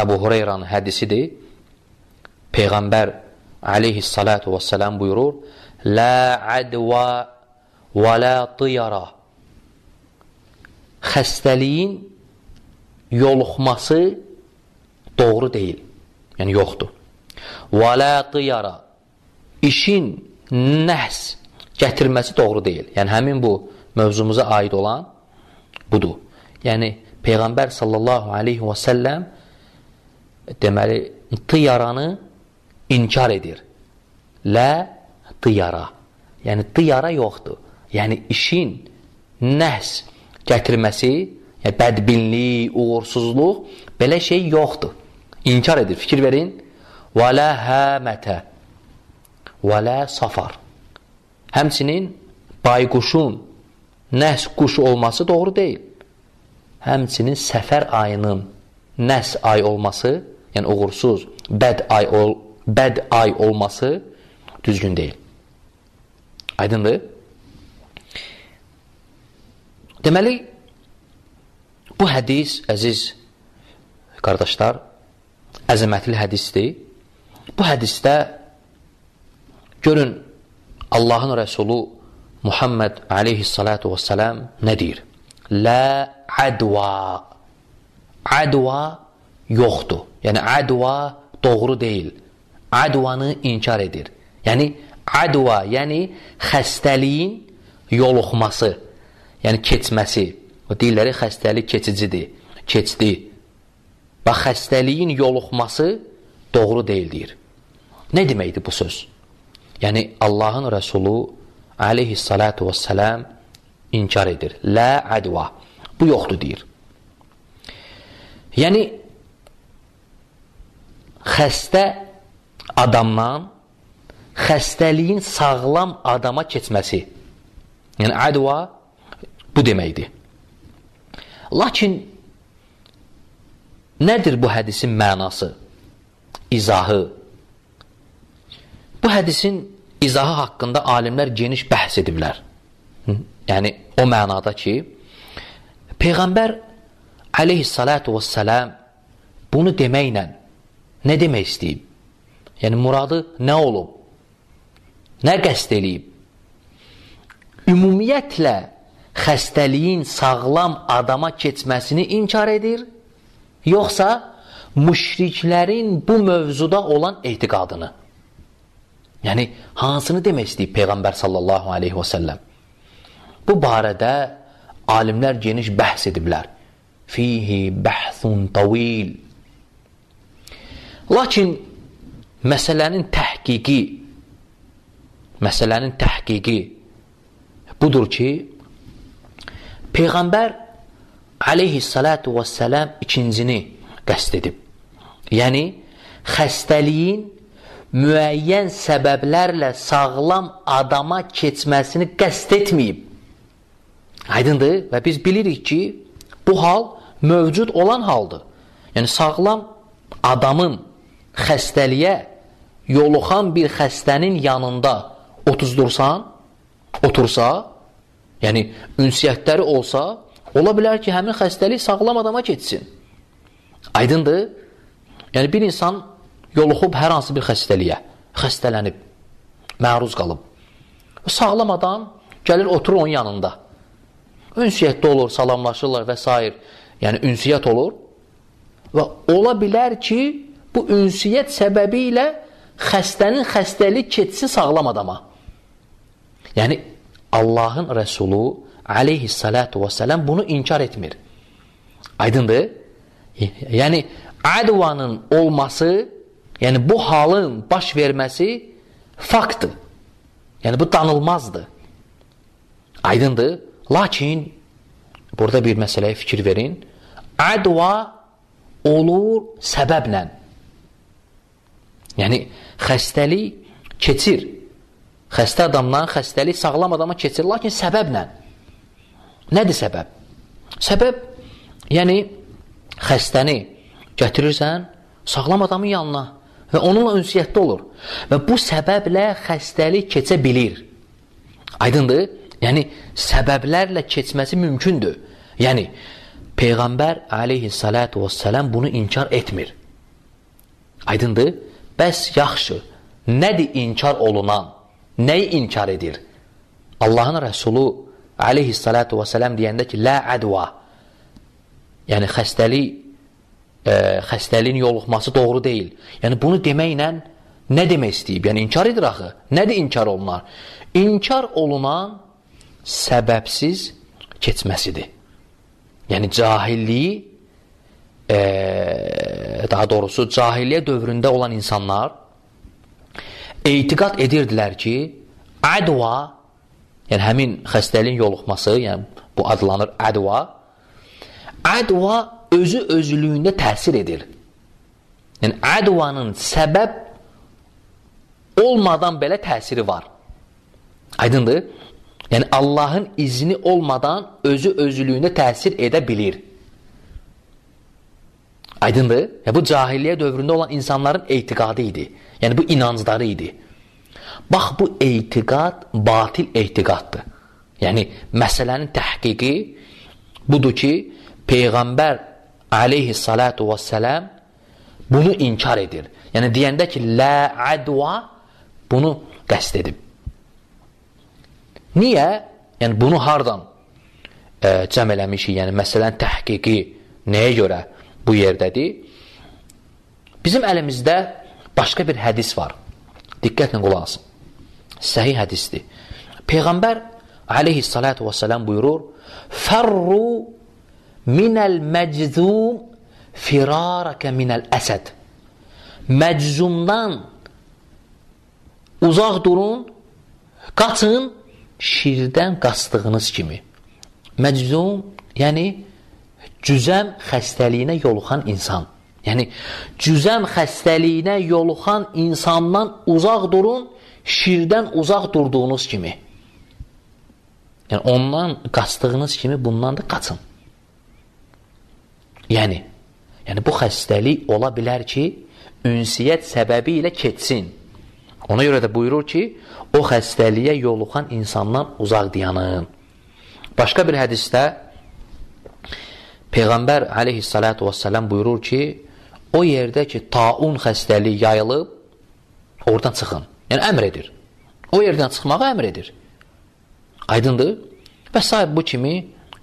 Əbu Hureyranın hədisidir. Peyğəmbər aleyhissalatu vesselam buyurur, La adva və la tiyara Xəstəliyin yoluxması doğru deyil. Yəni, yoxdur. Və la tiyara İşin nəhs gətirməsi doğru deyil. Yəni, həmin bu mövzumuza aid olan budur. Yəni, Peyğəmbər sallallahu aleyhi və səlləm deməli, tiyaranı inkar edir. Lə tiyara. Yəni, tiyara yoxdur. Yəni, işin nəhs gətirməsi, yəni, bədbinlik, uğursuzluq, belə şey yoxdur. İnkar edir. Fikir verin. Və lə həmətə və lə safar. Həmçinin bayquşun nəhs quşu olması doğru deyil. Həmçinin səfər ayının nəhs ay olması, yəni uğursuz, bəd ay, ol, bəd ay olması düzgün deyil. Aydındır? Deməli, bu hədis, əziz qardaşlar, əzəmətli hədisdir. Bu hədisdə görün Allahın Rəsulu Muhammed aleyhissalatu vesselam nə deyir? Lə adva. Adva yoxdur. Yəni, adva doğru deyil. Advanı inkar edir. Yəni, adva, yəni xəstəliyin yoluxması, yəni keçməsi. O deyirləri, xəstəlik keçicidir, keçdi. Bax, xəstəliyin yoluxması doğru deyil, deyir. Nə deməkdir bu söz? Yəni, Allahın Rəsulu aleyhissalatu vesselam inkar edir. Lə ədva. Bu yoxdur, deyir. Yəni, xəstə adamdan xəstəliyin sağlam adama keçməsi. Yəni, ədva bu deməkdir. Lakin, nədir bu hədisin mənası, izahı? Bu hədisin izahı haqqında alimlər geniş bəhs ediblər. Yəni, o mənada ki, Peyğəmbər aleyhissalatu vesselam bunu deməklə nə demək istəyib? Yəni, muradı nə olub? Nə qəst eləyib? Ümumiyyətlə, xəstəliyin sağlam adama keçməsini inkar edir, yoxsa müşriklərin bu mövzuda olan etiqadını? Yəni, hansını demək istəyib Peyğəmbər sallallahu aleyhi və səlləm? Bu barədə alimlər geniş bəhs ediblər. Fihi bəhthun tavil. Lakin məsələnin təhqiqi məsələnin təhqiqi budur ki, Peyğəmbər aleyhissalatu vəssələm ikincini qəst edib. Yəni, xəstəliyin müəyyən səbəblərlə sağlam adama keçməsini qəst etməyib. Aydındır və biz bilirik ki, bu hal mövcud olan haldır. Yəni, sağlam adamın xəstəliyə yoluxan bir xəstənin yanında otuzdursan, otursa, yəni ünsiyyətləri olsa, ola bilər ki, həmin xəstəlik sağlam adama keçsin. Aydındır? Yəni, bir insan yoluxub hər hansı bir xəstəliyə, xəstələnib, məruz qalıb. Sağlam adam gəlir, oturur onun yanında. Ünsiyyətdə olur, salamlaşırlar və s. Yəni, ünsiyyət olur və ola bilər ki, bu ünsiyyət səbəbi ilə xəstənin xəstəlik keçsi sağlam adama. Yəni, Allahın Rəsulu aleyhissalatu vesselam bunu inkar etmir. Aydındır? Yəni, advanın olması Yəni, bu halın baş verməsi faktdır. Yəni, bu danılmazdır. Aydındır. Lakin, burada bir məsələyə fikir verin. Ədva olur səbəblə. Yəni, xəstəlik keçir. Xəstə adamdan xəstəlik sağlam adama keçir, lakin səbəblə. Nədir səbəb? Səbəb, yəni, xəstəni gətirirsən sağlam adamın yanına və onunla ünsiyyətdə olur. Və bu səbəblə xəstəlik keçə bilir. Aydındır? Yəni, səbəblərlə keçməsi mümkündür. Yəni, Peyğəmbər aleyhissalatu vesselam bunu inkar etmir. Aydındır? Bəs yaxşı, nədir inkar olunan? Nəyi inkar edir? Allahın Rəsulu aleyhissalatu və sələm deyəndə ki, lə ədva, yəni xəstəlik, e, xəstəliyin yoluxması doğru deyil. Yəni bunu deməklə nə demək istəyib? Yəni inkar edir axı. Nədir inkar olunan? İnkar olunan səbəbsiz keçməsidir. Yəni cahilliyi e, daha doğrusu cahiliyyə dövründə olan insanlar etiqat edirdilər ki, ədva, yəni həmin xəstəliyin yoluxması, yəni bu adlanır ədva, ədva özü özlüyündə təsir edir. Yəni ədvanın səbəb olmadan belə təsiri var. Aydındır? Yəni Allahın izni olmadan özü özlüyündə təsir edə bilir. Aydındır? Ya bu cahiliyyə dövründə olan insanların etiqadı idi. Yəni bu inancları idi. Bax bu etiqad batil etiqaddır. Yəni məsələnin təhqiqi budur ki, Peyğəmbər aleyhissalatu vesselam bunu inkar edir. Yəni deyəndə ki, la adwa bunu qəsd edib. Niyə? Yəni bunu hardan e, cəm eləmişik? Yəni məsələnin təhqiqi nəyə görə bu yerdədir? Bizim əlimizdə başqa bir hədis var. Diqqətlə qulaq asın. Səhih hədisdir. Peyğəmbər aleyhissalatu vesselam buyurur: "Ferru minəl məczum firaraka minəl əsəd." Məczumdan uzaq durun, qaçın şirdən qaçdığınız kimi. Məczum, yəni cüzəm xəstəliyinə yoluxan insan. Yəni, cüzəm xəstəliyinə yoluxan insandan uzaq durun, şirdən uzaq durduğunuz kimi. Yəni, ondan qaçdığınız kimi bundan da qaçın. Yəni, yəni bu xəstəlik ola bilər ki, ünsiyyət səbəbi ilə keçsin. Ona görə də buyurur ki, o xəstəliyə yoluxan insandan uzaq dayanın. Başqa bir hədisdə Peyğəmbər aleyhissalatu vesselam buyurur ki, o yerdə ki, taun xəstəliyi yayılıb, oradan çıxın. Yəni, əmr edir. O yerdən çıxmağı əmr edir. Aydındır? Və sahib bu kimi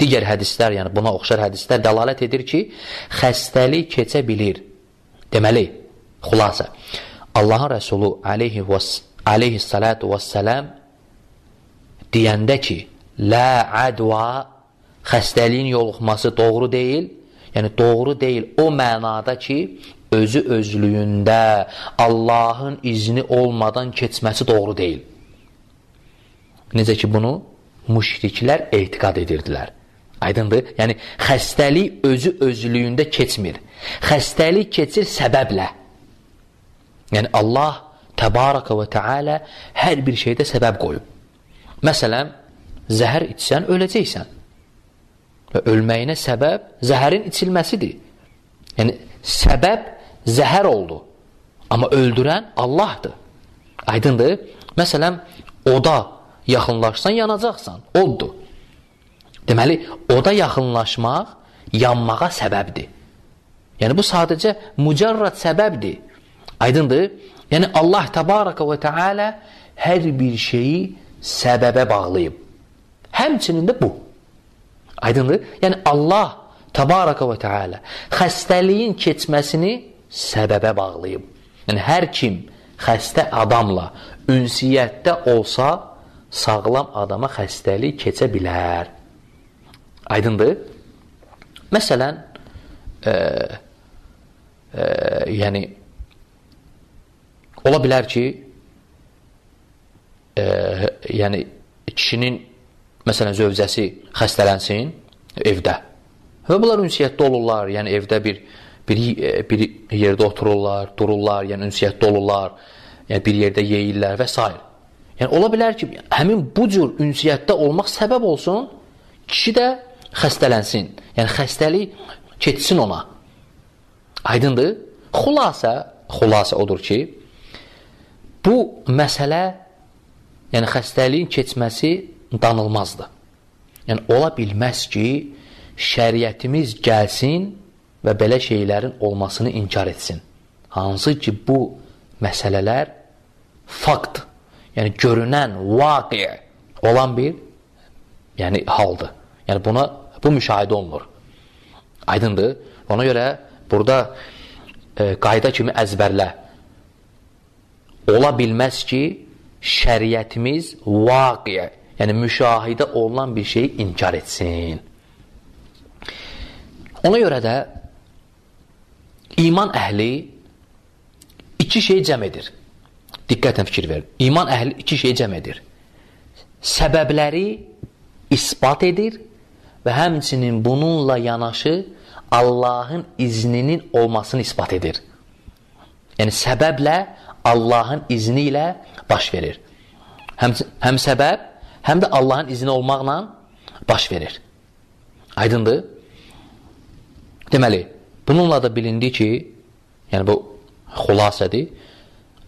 digər hədislər, yəni buna oxşar hədislər dəlalət edir ki, xəstəlik keçə bilir. Deməli, xulasa, Allahın Rəsulu aleyhi və, aleyhissalatu vəssələm deyəndə ki, Lə ədva xəstəliyin yoluxması doğru deyil, yəni doğru deyil o mənada ki, özü özlüyündə Allahın izni olmadan keçməsi doğru deyil. Necə ki, bunu müşriklər etiqad edirdilər. Aydındır? Yəni, xəstəlik özü özlüyündə keçmir. Xəstəlik keçir səbəblə. Yəni, Allah təbaraka və teala hər bir şeydə səbəb qoyub. Məsələn, zəhər içsən, öləcəksən. Və ölməyinə səbəb zəhərin içilməsidir. Yəni, səbəb zəhər oldu. Amma öldürən Allahdır. Aydındır? Məsələn, oda yaxınlaşsan, yanacaqsan. Oddur. Deməli, oda yaxınlaşmaq yanmağa səbəbdir. Yəni, bu sadəcə mücərrad səbəbdir. Aydındır? Yəni, Allah təbaraka və teala hər bir şeyi səbəbə bağlayıb. Həmçinin də bu. Aydındır? Yəni Allah Təbaraka və Teala xəstəliyin keçməsini səbəbə bağlayıb. Yəni hər kim xəstə adamla ünsiyyətdə olsa, sağlam adama xəstəlik keçə bilər. Aydındır? Məsələn, e, e, yəni ola bilər ki, e, yəni kişinin məsələn, zövcəsi xəstələnsin evdə. Və bunlar ünsiyyətdə olurlar, yəni evdə bir, bir, bir yerdə otururlar, dururlar, yəni ünsiyyətdə olurlar, yəni bir yerdə yeyirlər və s. Yəni, ola bilər ki, həmin bu cür ünsiyyətdə olmaq səbəb olsun, kişi də xəstələnsin. Yəni, xəstəlik keçsin ona. Aydındır? Xulasə, xulasə odur ki, bu məsələ, yəni xəstəliyin keçməsi danılmazdır. Yəni, ola bilməz ki, şəriətimiz gəlsin və belə şeylərin olmasını inkar etsin. hansı ki bu məsələlər fakt, yəni görünən, vaqi olan bir yəni haldır. Yəni buna bu müşahidə olunur. Aydındır? Ona görə burada e, qayda kimi əzbərlə. Ola bilməz ki, şəriətimiz vaqiyə, yəni müşahidə olunan bir şeyi inkar etsin. Ona görə də iman əhli iki şey cəm edir. Diqqətlə fikir verin. İman əhli iki şey cəm edir. Səbəbləri ispat edir və həmçinin bununla yanaşı Allahın izninin olmasını ispat edir. Yəni səbəblə Allahın izni ilə baş verir. Həm, həm səbəb, həm də Allahın izni olmaqla baş verir. Aydındır? Deməli, bununla da bilindi ki, yəni bu xulasədir,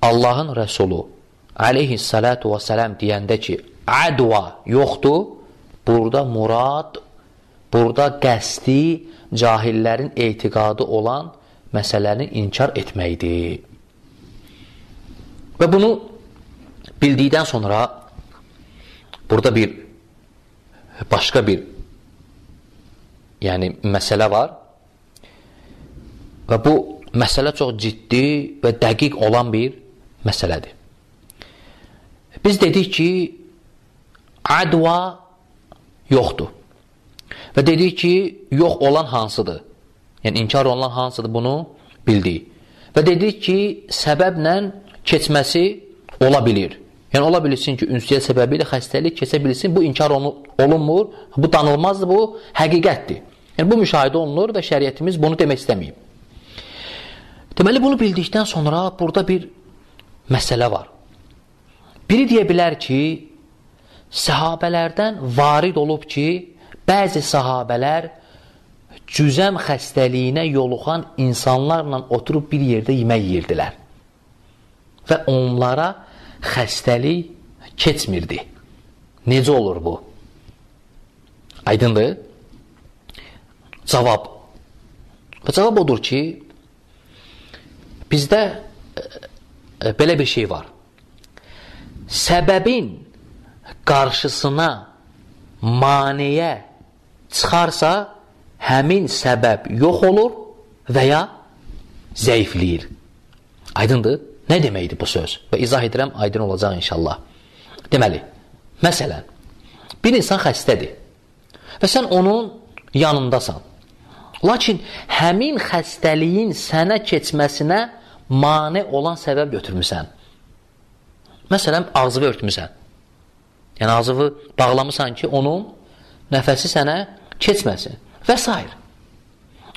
Allahın Rəsulu aleyhissalatu və sələm deyəndə ki, adva yoxdur, burada murad, burada qəsdi cahillərin etiqadı olan məsələni inkar etməkdir. Və bunu bildikdən sonra burada bir başqa bir yəni məsələ var və bu məsələ çox ciddi və dəqiq olan bir məsələdir. Biz dedik ki, adva yoxdur. Və dedik ki, yox olan hansıdır? Yəni, inkar olunan hansıdır bunu bildik. Və dedik ki, səbəblə keçməsi ola bilir. Yəni, ola bilirsin ki, ünsiyyət səbəbi ilə xəstəlik keçə bilirsin, bu inkar olunmur, bu danılmazdır, bu həqiqətdir. Yəni, bu müşahidə olunur və şəriyyətimiz bunu demək istəməyib. Deməli, bunu bildikdən sonra burada bir məsələ var. Biri deyə bilər ki, səhabələrdən varid olub ki, bəzi sahabələr cüzəm xəstəliyinə yoluxan insanlarla oturub bir yerdə yemək yirdilər. Və onlara xəstəlik keçmirdi. Necə olur bu? Aydındır? Cavab. Və cavab odur ki, bizdə e, e, belə bir şey var. Səbəbin qarşısına maniyə çıxarsa, həmin səbəb yox olur və ya zəifləyir. Aydındır? Nə deməkdir bu söz? Və izah edirəm, aydın olacaq inşallah. Deməli, məsələn, bir insan xəstədir və sən onun yanındasan. Lakin həmin xəstəliyin sənə keçməsinə mane olan səbəb götürmüsən. Məsələn, ağzını örtmüsən. Yəni, ağzını bağlamısan ki, onun nəfəsi sənə keçməsin və s.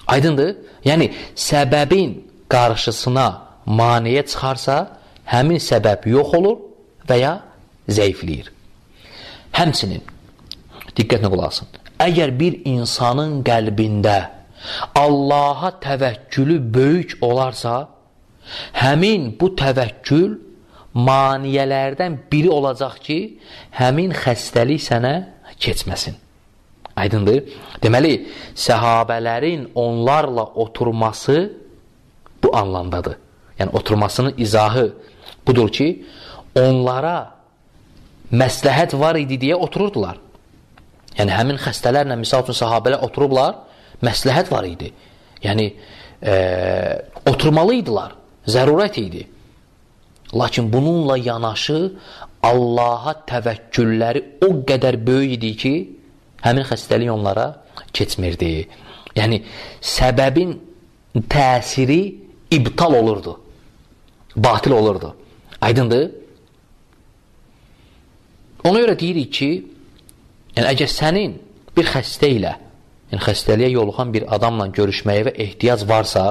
Aydındır? Yəni, səbəbin qarşısına maniyə çıxarsa, həmin səbəb yox olur və ya zəifləyir. Həmçinin, diqqətlə qulasın, əgər bir insanın qəlbində Allaha təvəkkülü böyük olarsa, həmin bu təvəkkül maniyələrdən biri olacaq ki, həmin xəstəlik sənə keçməsin. Aydındır? Deməli, səhabələrin onlarla oturması bu anlamdadır. Yəni, oturmasının izahı budur ki, onlara məsləhət var idi deyə otururdular. Yəni, həmin xəstələrlə, misal üçün, sahabələr oturublar, məsləhət var idi. Yəni, e, oturmalı idilər, zərurət idi. Lakin bununla yanaşı Allaha təvəkkülləri o qədər böyük idi ki, həmin xəstəlik onlara keçmirdi. Yəni, səbəbin təsiri ibtal olurdu. Batil olurdu. Aydındır? Ona görə deyirik ki, yəni əgər sənin bir xəstə ilə, yəni xəstəliyə yoluxan bir adamla görüşməyə və ehtiyac varsa,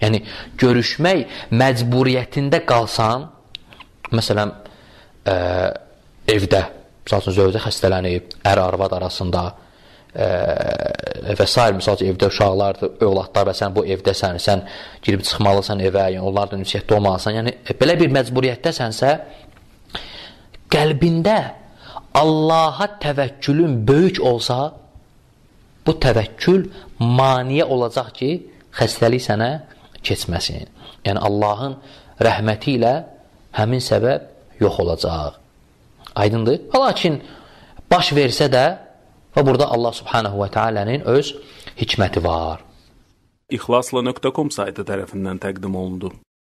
yəni görüşmək məcburiyyətində qalsan, məsələn, ə, evdə, misal üçün, zövcə xəstələnib, ər-arvad arasında ə, və s. misal üçün, evdə uşaqlardır, övladlar və sən bu evdəsən, sən girib çıxmalısan evə, yəni onlar da ünsiyyətdə olmalısan, yəni belə bir məcburiyyətdəsənsə, qəlbində Allaha təvəkkülün böyük olsa, bu təvəkkül maniyə olacaq ki, xəstəlik sənə keçməsin. Yəni Allahın rəhməti ilə həmin səbəb yox olacaq. Aydındır? Lakin baş versə də və burada Allah subhanahu və teala'nın öz hikməti var. İxlasla.com saytı tərəfindən təqdim olundu.